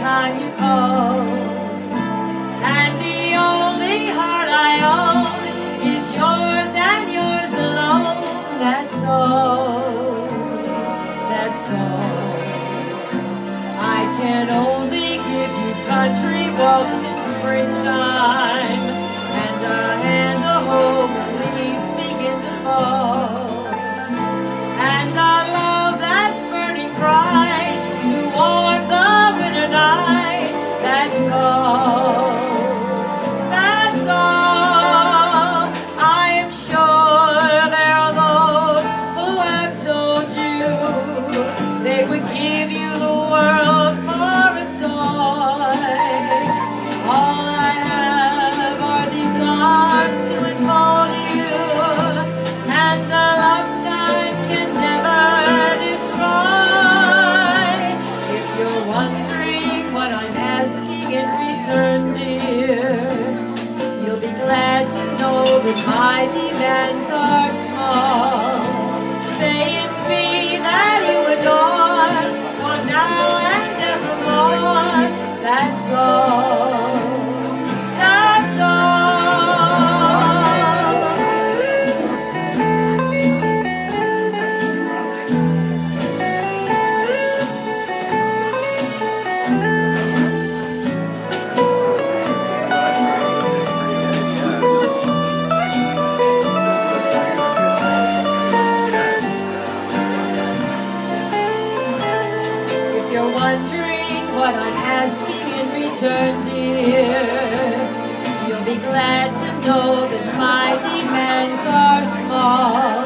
time you call. And the only heart I own is yours and yours alone. That's all. That's all. I can only give you country walks in springtime in return, dear, you'll be glad to know that my demands are small. Say it's me that you adore, for now and evermore. That's all. Wondering what I'm asking in return, dear, you'll be glad to know that my demands are small.